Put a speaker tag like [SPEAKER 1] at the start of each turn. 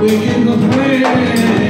[SPEAKER 1] we can complain.